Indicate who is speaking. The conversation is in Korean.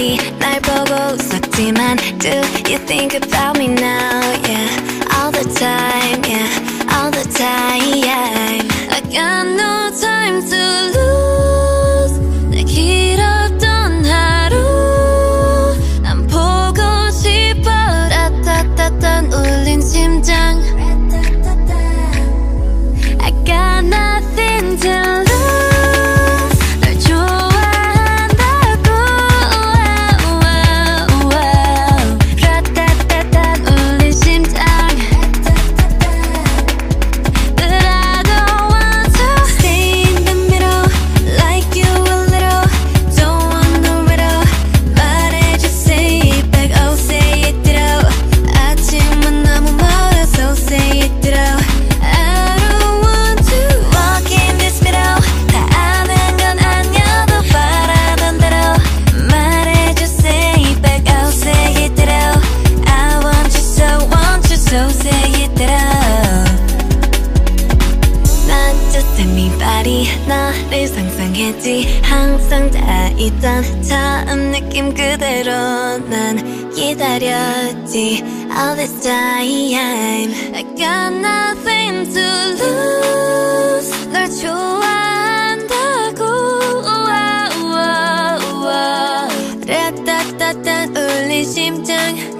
Speaker 1: 날 보고 웃었지만 Do you think about me now? Yeah, all the time 나를 상상했지. 항상 다 있던 처음 느낌 그대로 난 기다렸지. All this time
Speaker 2: I got nothing to lose. 널 좋아한다고. 우와 우와 우와.
Speaker 1: 라따따따 울린 심장.